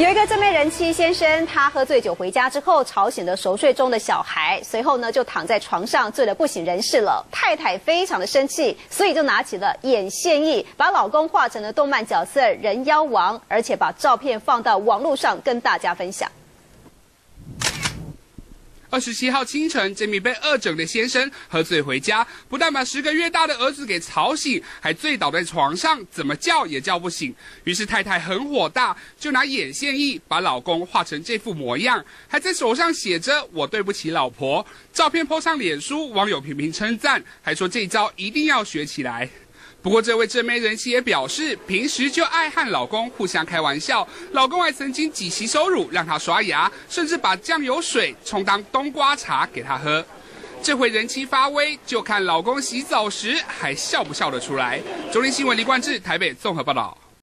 有一个正面人妻先生，他喝醉酒回家之后，吵醒了熟睡中的小孩，随后呢就躺在床上醉得不省人事了。太太非常的生气，所以就拿起了眼线液，把老公画成了动漫角色人妖王，而且把照片放到网络上跟大家分享。二十七号清晨，这名被恶整的先生喝醉回家，不但把十个月大的儿子给吵醒，还醉倒在床上，怎么叫也叫不醒。于是太太很火大，就拿眼线液把老公画成这副模样，还在手上写着“我对不起老婆”。照片 po 上脸书，网友频频称赞，还说这招一定要学起来。不过，这位正妹人妻也表示，平时就爱和老公互相开玩笑，老公还曾经挤洗手乳让她刷牙，甚至把酱油水充当冬瓜茶给她喝。这回人妻发威，就看老公洗澡时还笑不笑得出来。中立新闻李冠志台北综合报道。